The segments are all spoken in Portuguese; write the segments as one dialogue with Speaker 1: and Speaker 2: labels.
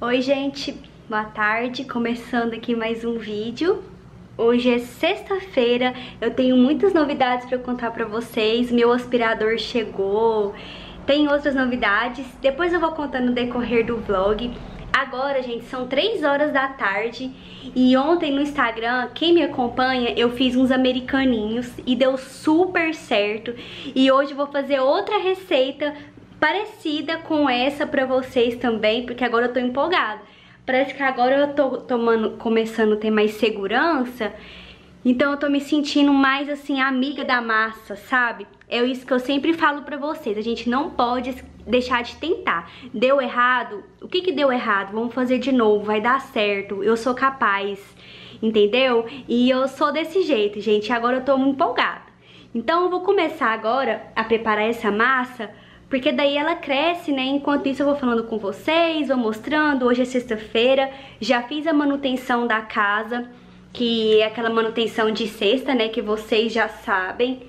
Speaker 1: Oi gente, boa tarde, começando aqui mais um vídeo. Hoje é sexta-feira, eu tenho muitas novidades para contar para vocês. Meu aspirador chegou, tem outras novidades. Depois eu vou contar no decorrer do vlog. Agora, gente, são 3 horas da tarde. E ontem no Instagram, quem me acompanha, eu fiz uns americaninhos e deu super certo. E hoje vou fazer outra receita parecida com essa pra vocês também, porque agora eu tô empolgada. Parece que agora eu tô tomando, começando a ter mais segurança, então eu tô me sentindo mais assim, amiga da massa, sabe? É isso que eu sempre falo pra vocês, a gente não pode deixar de tentar. Deu errado? O que que deu errado? Vamos fazer de novo, vai dar certo, eu sou capaz, entendeu? E eu sou desse jeito, gente, agora eu tô empolgada. Então eu vou começar agora a preparar essa massa porque daí ela cresce, né? Enquanto isso eu vou falando com vocês, vou mostrando. Hoje é sexta-feira, já fiz a manutenção da casa, que é aquela manutenção de sexta, né? Que vocês já sabem.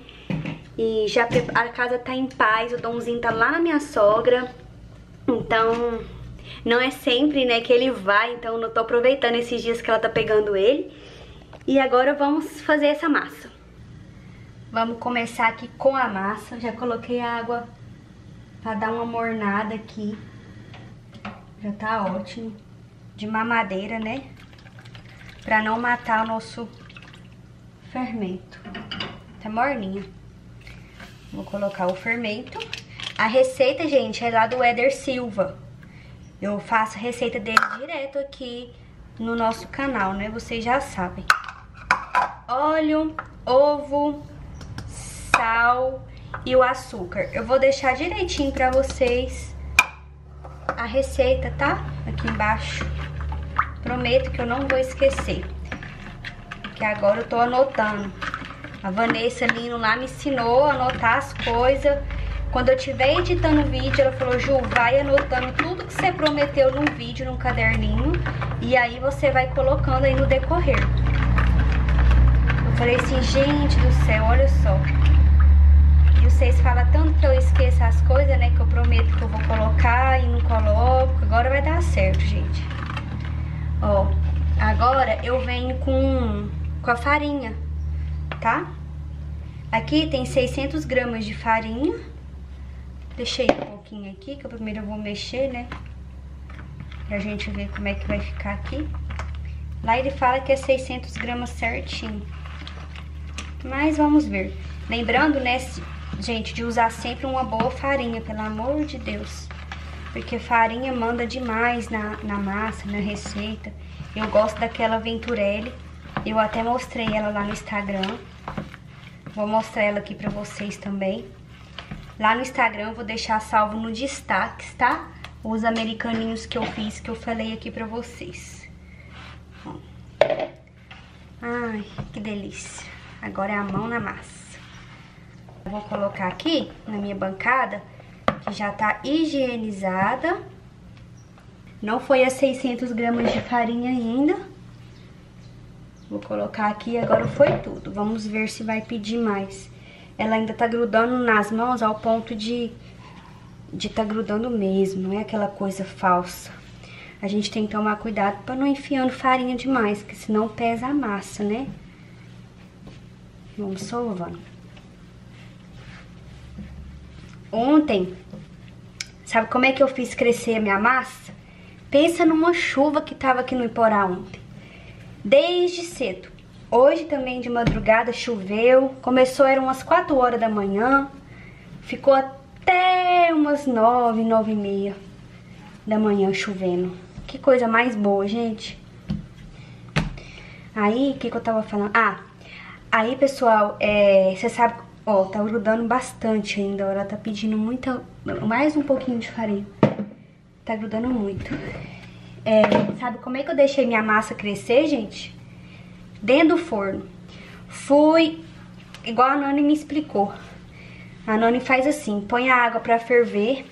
Speaker 1: E já a casa tá em paz, o Domzinho tá lá na minha sogra. Então, não é sempre, né, que ele vai, então não tô aproveitando esses dias que ela tá pegando ele. E agora vamos fazer essa massa. Vamos começar aqui com a massa. Já coloquei a água Pra dar uma mornada aqui. Já tá ótimo. De mamadeira, né? Pra não matar o nosso fermento. Tá morninha. Vou colocar o fermento. A receita, gente, é lá do Éder Silva. Eu faço a receita dele direto aqui no nosso canal, né? Vocês já sabem. Óleo, ovo, sal e o açúcar. Eu vou deixar direitinho pra vocês a receita, tá? Aqui embaixo. Prometo que eu não vou esquecer. Que agora eu tô anotando. A Vanessa Lino lá me ensinou a anotar as coisas. Quando eu estiver editando o vídeo, ela falou, Ju, vai anotando tudo que você prometeu no vídeo, num caderninho. E aí você vai colocando aí no decorrer. Eu falei assim, gente do céu, olha só vocês falam tanto que eu esqueço as coisas, né? Que eu prometo que eu vou colocar e não coloco. Agora vai dar certo, gente. Ó, agora eu venho com, com a farinha, tá? Aqui tem 600 gramas de farinha. Deixei um pouquinho aqui, que eu primeiro eu vou mexer, né? Pra gente ver como é que vai ficar aqui. Lá ele fala que é 600 gramas certinho. Mas vamos ver. Lembrando, né, gente, de usar sempre uma boa farinha, pelo amor de Deus. Porque farinha manda demais na, na massa, na receita. Eu gosto daquela Venturelli. Eu até mostrei ela lá no Instagram. Vou mostrar ela aqui pra vocês também. Lá no Instagram vou deixar salvo no destaques, tá? Os americaninhos que eu fiz, que eu falei aqui pra vocês. Ai, que delícia. Agora é a mão na massa. Eu vou colocar aqui na minha bancada, que já tá higienizada. Não foi a 600 gramas de farinha ainda. Vou colocar aqui, agora foi tudo. Vamos ver se vai pedir mais. Ela ainda tá grudando nas mãos ao ponto de de tá grudando mesmo, não é aquela coisa falsa. A gente tem que tomar cuidado para não enfiando farinha demais, que senão pesa a massa, né? Vamos solvando. Ontem, sabe como é que eu fiz crescer a minha massa? Pensa numa chuva que tava aqui no Iporá ontem. Desde cedo. Hoje também de madrugada choveu. Começou, eram umas 4 horas da manhã. Ficou até umas 9, 9 e meia da manhã chovendo. Que coisa mais boa, gente. Aí, o que, que eu tava falando? Ah, aí, pessoal, é, você sabe Ó, tá grudando bastante ainda, ela tá pedindo muita, mais um pouquinho de farinha. Tá grudando muito. É, sabe como é que eu deixei minha massa crescer, gente? Dentro do forno. Fui, igual a Nani me explicou. A Nani faz assim, põe a água pra ferver.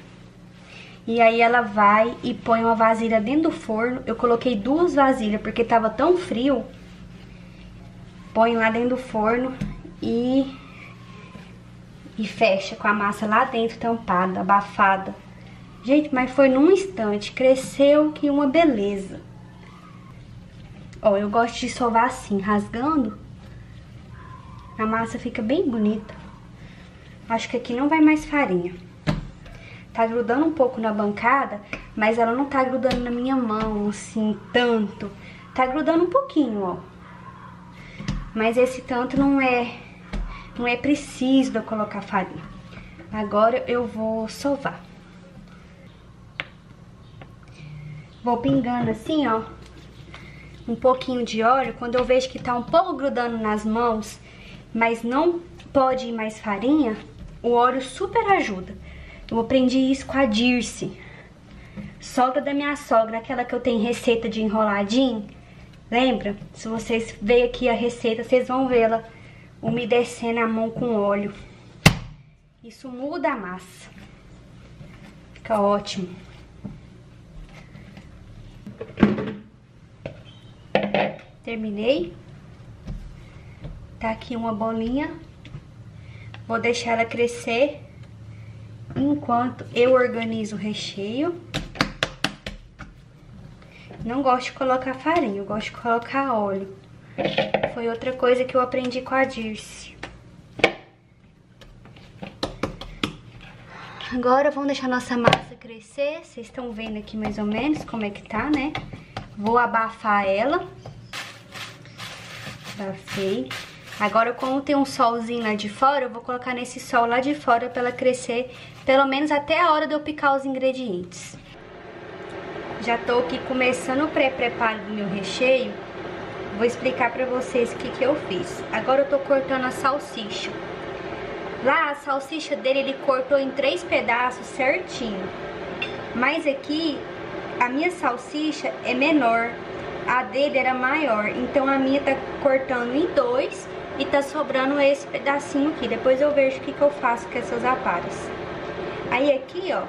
Speaker 1: E aí ela vai e põe uma vasilha dentro do forno. Eu coloquei duas vasilhas porque tava tão frio. Põe lá dentro do forno e e fecha com a massa lá dentro tampada, abafada. Gente, mas foi num instante, cresceu que uma beleza. Ó, eu gosto de sovar assim, rasgando. A massa fica bem bonita. Acho que aqui não vai mais farinha. Tá grudando um pouco na bancada, mas ela não tá grudando na minha mão, assim, tanto. Tá grudando um pouquinho, ó. Mas esse tanto não é, não é preciso eu colocar farinha. Agora eu vou sovar. Vou pingando assim, ó, um pouquinho de óleo. Quando eu vejo que tá um pouco grudando nas mãos, mas não pode ir mais farinha, o óleo super ajuda. Eu aprendi isso com a Dirce, sogra da minha sogra, aquela que eu tenho receita de enroladinho. Lembra? Se vocês verem aqui a receita, vocês vão vê-la umedecendo a mão com óleo. Isso muda a massa. Fica ótimo. Terminei. Tá aqui uma bolinha. Vou deixar ela crescer enquanto eu organizo o recheio. Não gosto de colocar farinha, eu gosto de colocar óleo. Foi outra coisa que eu aprendi com a Dirce. Agora vamos deixar nossa massa crescer. Vocês estão vendo aqui mais ou menos como é que tá, né? Vou abafar ela. Abafei. Agora, como tem um solzinho lá de fora, eu vou colocar nesse sol lá de fora pra ela crescer pelo menos até a hora de eu picar os ingredientes. Já tô aqui começando o pré-preparo do meu recheio. Vou explicar pra vocês o que, que eu fiz. Agora eu tô cortando a salsicha. Lá, a salsicha dele, ele cortou em três pedaços certinho. Mas aqui, a minha salsicha é menor. A dele era maior. Então, a minha tá cortando em dois e tá sobrando esse pedacinho aqui. Depois eu vejo o que, que eu faço com essas aparas. Aí aqui, ó,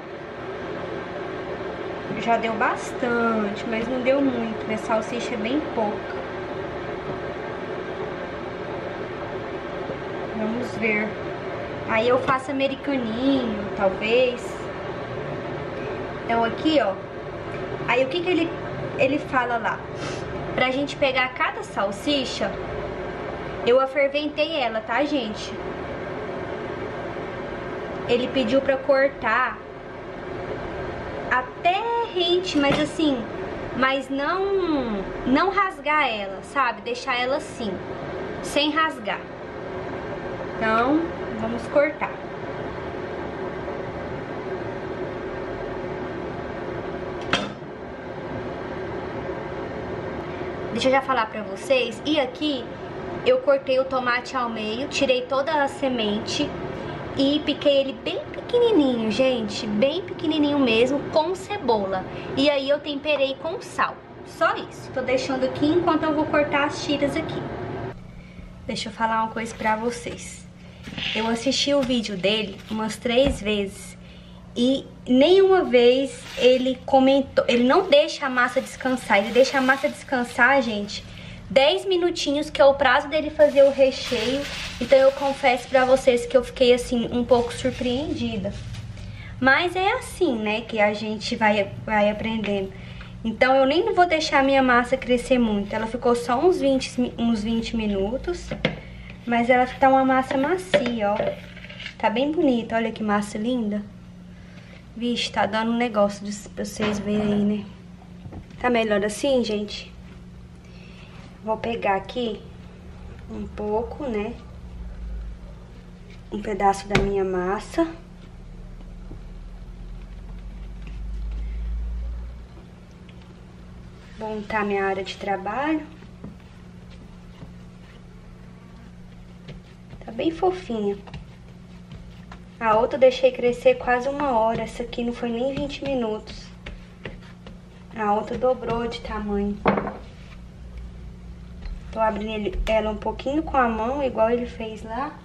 Speaker 1: já deu bastante, mas não deu muito. Minha salsicha é bem pouca. Vamos ver. Aí eu faço americaninho, talvez. Então aqui, ó. Aí o que que ele, ele fala lá? Pra gente pegar cada salsicha, eu aferventei ela, tá, gente? Ele pediu pra cortar até rente, mas assim, mas não não rasgar ela, sabe? Deixar ela assim, sem rasgar. Então, Vamos cortar. Deixa eu já falar pra vocês. E aqui eu cortei o tomate ao meio, tirei toda a semente e piquei ele bem pequenininho, gente, bem pequenininho mesmo, com cebola. E aí eu temperei com sal. Só isso. Tô deixando aqui enquanto eu vou cortar as tiras aqui. Deixa eu falar uma coisa pra vocês. Eu assisti o vídeo dele umas três vezes e nenhuma vez ele comentou, ele não deixa a massa descansar, ele deixa a massa descansar, gente, 10 minutinhos, que é o prazo dele fazer o recheio. Então eu confesso pra vocês que eu fiquei assim um pouco surpreendida. Mas é assim, né, que a gente vai, vai aprendendo. Então eu nem vou deixar a minha massa crescer muito. Ela ficou só uns 20, uns 20 minutos. Mas ela tá uma massa macia, ó. Tá bem bonita, olha que massa linda. Vixe, tá dando um negócio de, pra vocês verem aí, né? Tá melhor assim, gente? Vou pegar aqui um pouco, né? Um pedaço da minha massa. Montar minha área de trabalho. Tá bem fofinha. A outra eu deixei crescer quase uma hora. Essa aqui não foi nem 20 minutos. A outra dobrou de tamanho. Tô abrindo ela um pouquinho com a mão, igual ele fez lá.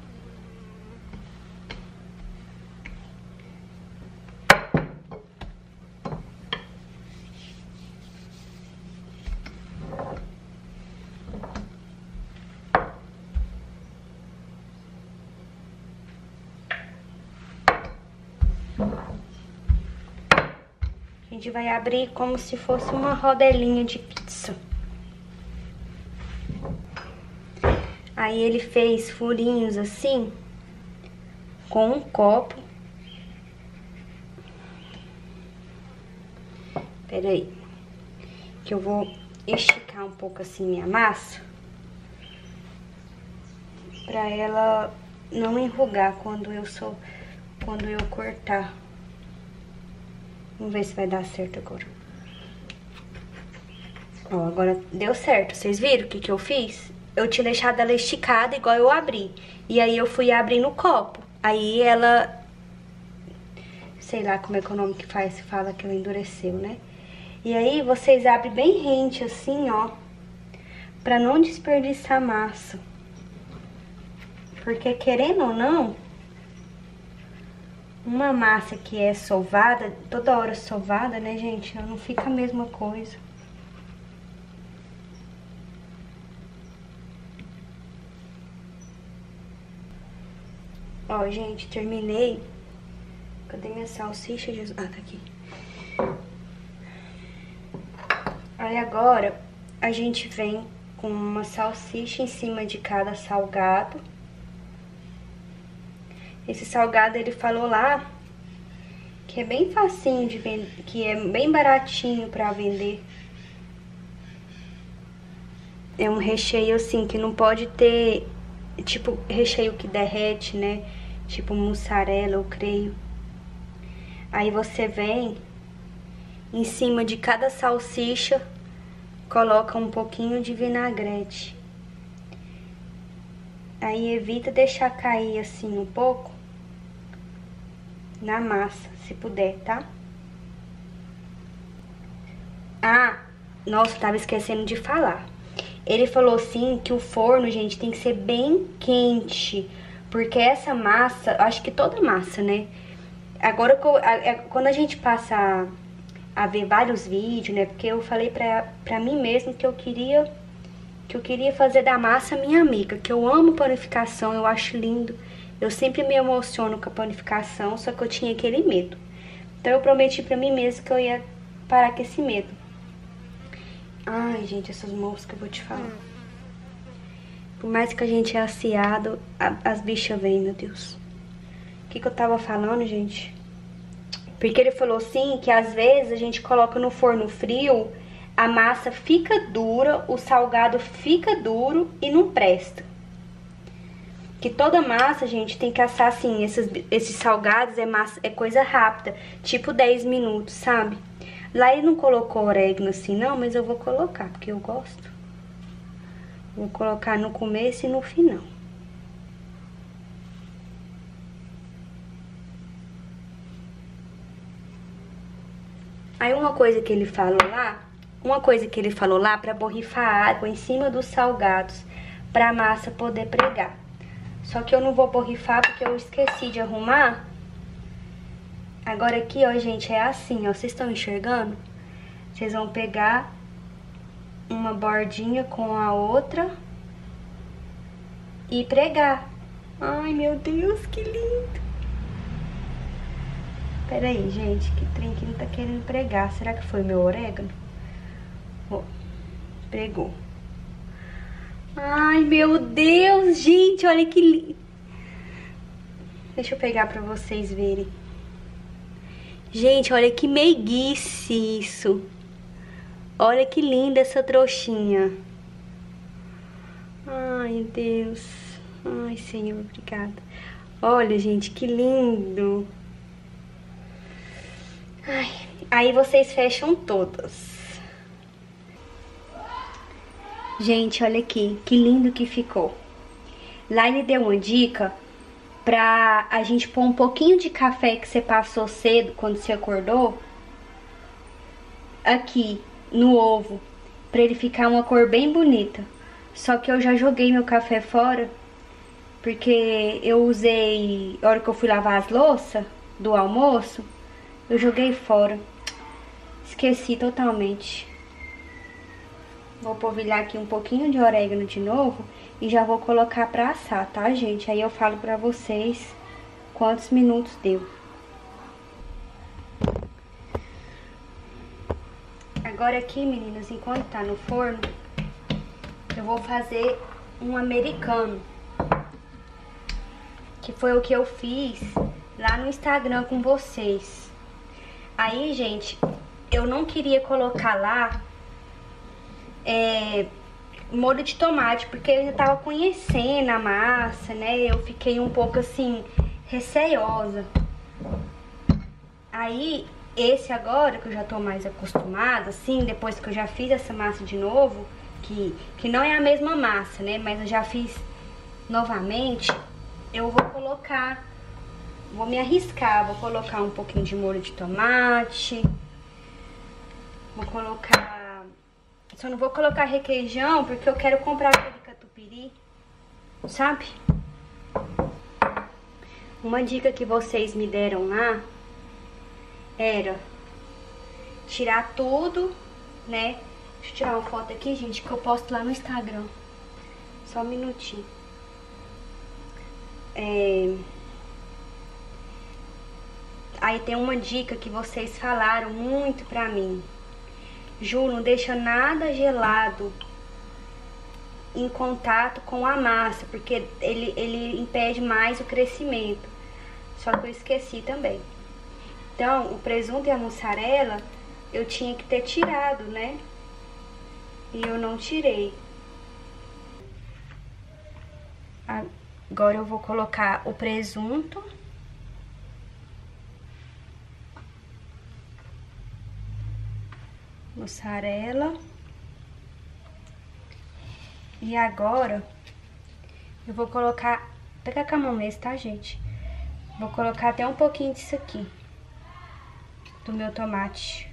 Speaker 1: Vídeo vai abrir como se fosse uma rodelinha de pizza. Aí ele fez furinhos assim, com um copo. Pera aí, que eu vou esticar um pouco assim minha massa. Pra ela não enrugar quando eu sou, quando eu cortar. Vamos ver se vai dar certo agora. Ó, agora deu certo. Vocês viram o que que eu fiz? Eu tinha deixado ela esticada igual eu abri. E aí eu fui abrir no copo. Aí ela... Sei lá como é que é o nome que faz, fala que ela endureceu, né? E aí vocês abrem bem rente assim, ó. Pra não desperdiçar massa. Porque querendo ou não, uma massa que é sovada, toda hora sovada, né, gente? Não fica a mesma coisa. Ó, gente, terminei. Cadê minha salsicha? Ah, tá aqui. Aí agora, a gente vem com uma salsicha em cima de cada salgado. Esse salgado, ele falou lá que é bem facinho de vender, que é bem baratinho pra vender. É um recheio assim que não pode ter, tipo, recheio que derrete, né? Tipo mussarela, eu creio. Aí você vem em cima de cada salsicha, coloca um pouquinho de vinagrete. Aí evita deixar cair assim um pouco na massa, se puder, tá? Ah, nossa, tava esquecendo de falar. Ele falou assim que o forno, gente, tem que ser bem quente, porque essa massa, acho que toda massa, né? Agora, é, quando a gente passa a, ver vários vídeos, né? Porque eu falei pra, pra mim mesmo que eu queria que eu queria fazer da massa minha amiga, que eu amo panificação, eu acho lindo. Eu sempre me emociono com a panificação, só que eu tinha aquele medo. Então eu prometi pra mim mesmo que eu ia parar com esse medo. Ai, gente, essas moscas, eu vou te falar. Por mais que a gente é aciado, as bichas vêm, meu Deus. O que, que eu tava falando, gente? Porque ele falou assim, que às vezes a gente coloca no forno frio, a massa fica dura, o salgado fica duro e não presta. Que toda massa, gente, tem que assar assim, esses, esses salgados é, massa, é coisa rápida, tipo 10 minutos, sabe? Lá ele não colocou orégano assim não, mas eu vou colocar, porque eu gosto. Vou colocar no começo e no final. Aí uma coisa que ele falou lá, uma coisa que ele falou lá para borrifar água em cima dos salgados, para a massa poder pregar. Só que eu não vou borrifar porque eu esqueci de arrumar. Agora aqui, ó, gente, é assim, ó. Vocês estão enxergando? Vocês vão pegar uma bordinha com a outra e pregar. Ai, meu Deus, que lindo! Pera aí, gente, que trem que não tá querendo pregar. Será que foi meu orégano? Ó, pregou. Ai, meu Deus, gente, olha que lindo. Deixa eu pegar pra vocês verem. Gente, olha que meiguice isso. Olha que linda essa trouxinha. Ai, Deus. Ai, Senhor, obrigada. Olha, gente, que lindo. Ai, aí vocês fecham todas. Gente, olha aqui, que lindo que ficou. Lá ele deu uma dica pra a gente pôr um pouquinho de café que você passou cedo, quando você acordou, aqui no ovo, pra ele ficar uma cor bem bonita. Só que eu já joguei meu café fora, porque eu usei, a hora que eu fui lavar as louças do almoço, eu joguei fora. Esqueci totalmente. Vou polvilhar aqui um pouquinho de orégano de novo e já vou colocar pra assar, tá, gente? Aí eu falo pra vocês quantos minutos deu. Agora aqui, meninas, enquanto tá no forno, eu vou fazer um americano. Que foi o que eu fiz lá no Instagram com vocês. Aí, gente, eu não queria colocar lá é, molho de tomate, porque eu já tava conhecendo a massa, né? Eu fiquei um pouco assim, receiosa. Aí, esse agora, que eu já tô mais acostumada, assim, depois que eu já fiz essa massa de novo, que, que não é a mesma massa, né? Mas eu já fiz novamente, eu vou colocar, vou me arriscar, vou colocar um pouquinho de molho de tomate, vou colocar, só não vou colocar requeijão porque eu quero comprar aquele catupiry, sabe? Uma dica que vocês me deram lá era tirar tudo, né? Deixa eu tirar uma foto aqui, gente, que eu posto lá no Instagram. Só um minutinho. É... Aí tem uma dica que vocês falaram muito pra mim. Ju, não deixa nada gelado em contato com a massa, porque ele, ele impede mais o crescimento. Só que eu esqueci também. Então, o presunto e a mussarela eu tinha que ter tirado, né? E eu não tirei. Agora eu vou colocar o presunto. Mussarela. E agora eu vou colocar... Pega com a mão mesmo, tá, gente? Vou colocar até um pouquinho disso aqui do meu tomate.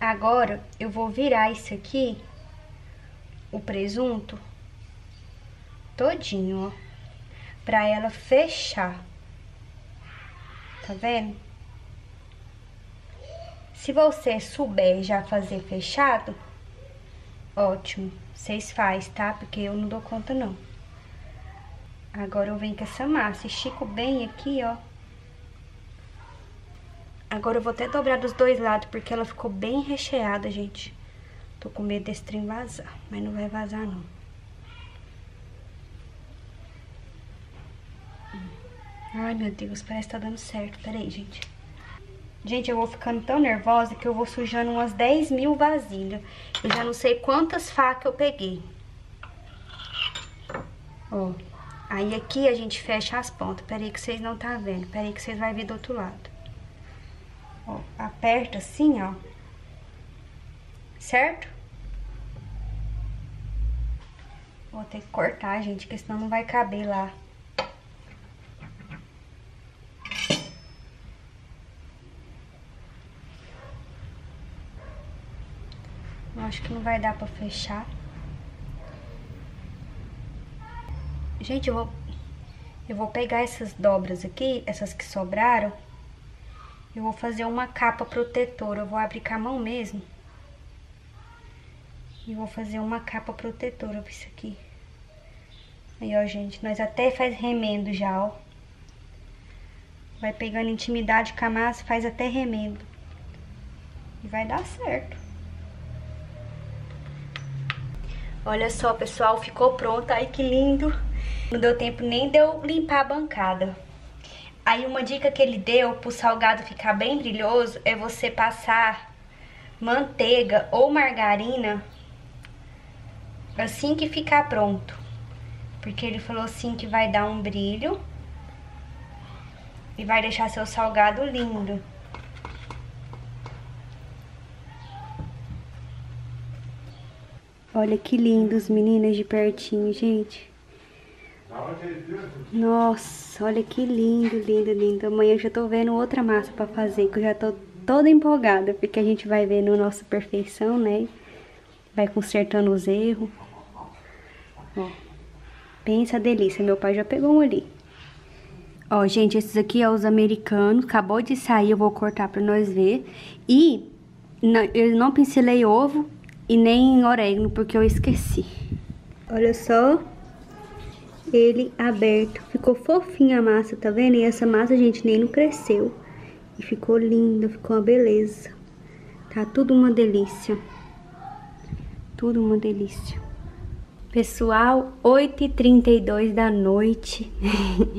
Speaker 1: Agora, eu vou virar isso aqui, o presunto, todinho, ó, pra ela fechar. Tá vendo? Se você souber já fazer fechado, ótimo, vocês faz, tá? Porque eu não dou conta, não. Agora eu venho com essa massa, estico bem aqui, ó. Agora eu vou até dobrar dos dois lados, porque ela ficou bem recheada, gente. Tô com medo desse trem vazar, mas não vai vazar, não. Ai, meu Deus, parece que tá dando certo. Pera aí, gente. Gente, eu vou ficando tão nervosa que eu vou sujando umas 10 mil vasilhas. Eu já não sei quantas facas eu peguei. Ó. Aí aqui a gente fecha as pontas. Pera aí que vocês não tá vendo. Pera aí que vocês vão ver do outro lado. Ó, aperta assim, ó. Certo? Vou ter que cortar, gente, porque senão não vai caber lá. Acho que não vai dar pra fechar. Gente, eu vou, eu vou pegar essas dobras aqui, essas que sobraram, eu vou fazer uma capa protetora. Eu vou abrir com a mão mesmo. E vou fazer uma capa protetora pra isso aqui. Aí, ó, gente, nós até faz remendo já, ó. Vai pegando intimidade com a massa, faz até remendo. E vai dar certo. Olha só, pessoal, ficou pronto. Ai, que lindo. Não deu tempo nem de eu limpar a bancada. Aí uma dica que ele deu pro salgado ficar bem brilhoso é você passar manteiga ou margarina assim que ficar pronto. Porque ele falou assim que vai dar um brilho e vai deixar seu salgado lindo. Olha que lindos, meninas de pertinho, gente. Nossa, olha que lindo, lindo, lindo. Amanhã eu já tô vendo outra massa pra fazer, que eu já tô toda empolgada, porque a gente vai vendo nossa perfeição, né? Vai consertando os erros. Ó, pensa a delícia, meu pai já pegou um ali. Ó, gente, esses aqui é os americanos, acabou de sair, eu vou cortar pra nós ver. E não, eu não pincelei ovo e nem orégano, porque eu esqueci. Olha só, ele aberto. Ficou fofinha a massa, tá vendo? E essa massa, gente, nem não cresceu. E ficou linda, ficou uma beleza. Tá tudo uma delícia. Tudo uma delícia. Pessoal, 8h32 da noite.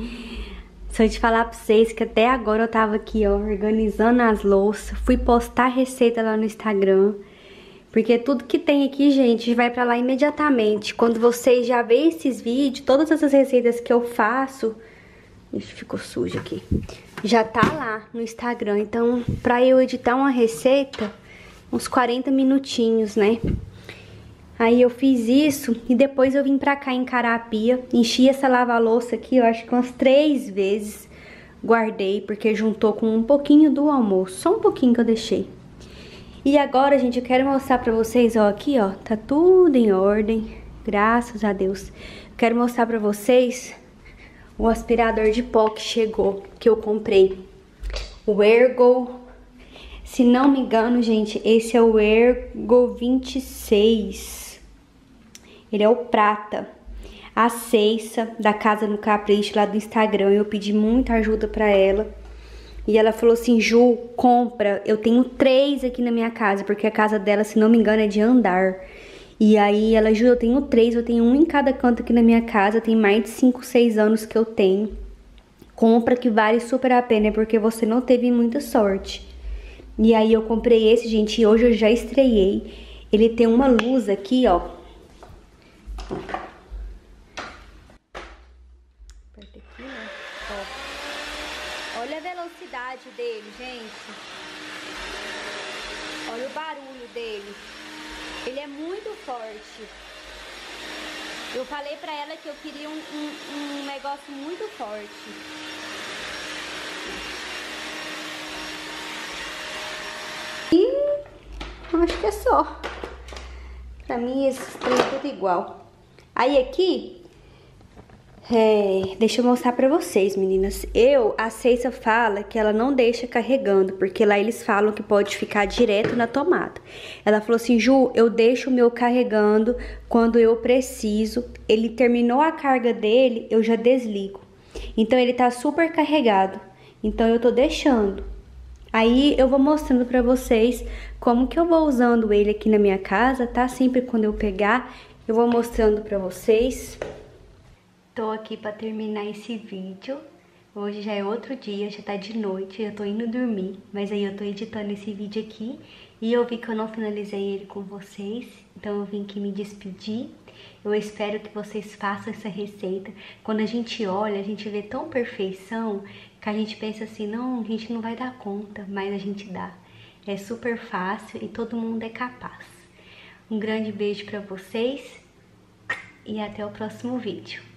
Speaker 1: Só de falar pra vocês que até agora eu tava aqui, ó, organizando as louças. Fui postar receita lá no Instagram. Porque tudo que tem aqui, gente, vai pra lá imediatamente. Quando vocês já veem esses vídeos, todas essas receitas que eu faço... Ixi, ficou sujo aqui. Já tá lá no Instagram. Então, pra eu editar uma receita, uns 40 minutinhos, né? Aí eu fiz isso e depois eu vim pra cá encarar a pia. Enchi essa lava-louça aqui, eu acho que umas três vezes. Guardei, porque juntou com um pouquinho do almoço. Só um pouquinho que eu deixei. E agora, gente, eu quero mostrar pra vocês, ó, aqui, ó. Tá tudo em ordem, graças a Deus. Quero mostrar pra vocês o aspirador de pó que chegou, que eu comprei. O Ergo se não me engano, gente, esse é o Ergo 26. Ele é o prata. A Ceissa, da Casa no Capricho, lá do Instagram, eu pedi muita ajuda pra ela. E ela falou assim, Ju, compra. Eu tenho três aqui na minha casa, porque a casa dela, se não me engano, é de andar. E aí ela, Ju, eu tenho três, eu tenho um em cada canto aqui na minha casa. Tem mais de cinco, seis anos que eu tenho. Compra que vale super a pena, porque você não teve muita sorte. E aí eu comprei esse, gente, e hoje eu já estreiei. Ele tem uma luz aqui, ó, Aperta aqui, né? Ó. Olha a velocidade dele, gente. Olha o barulho dele. Ele é muito forte. Eu falei pra ela que eu queria um, um, um negócio muito forte. Acho que é só. Pra mim, esses três tudo igual. Aí aqui, é, deixa eu mostrar pra vocês, meninas. Eu, a Ceissa fala que ela não deixa carregando, porque lá eles falam que pode ficar direto na tomada. Ela falou assim, Ju, eu deixo o meu carregando quando eu preciso. Ele terminou a carga dele, eu já desligo. Então ele tá super carregado. Então eu tô deixando. Aí eu vou mostrando pra vocês como que eu vou usando ele aqui na minha casa, tá? Sempre quando eu pegar, eu vou mostrando pra vocês. Tô aqui pra terminar esse vídeo. Hoje já é outro dia, já tá de noite, eu tô indo dormir. Mas aí eu tô editando esse vídeo aqui e eu vi que eu não finalizei ele com vocês. Então eu vim aqui me despedir. Eu espero que vocês façam essa receita. Quando a gente olha, a gente vê tão perfeição que a gente pensa assim, não, a gente não vai dar conta, mas a gente dá. É super fácil e todo mundo é capaz. Um grande beijo para vocês e até o próximo vídeo.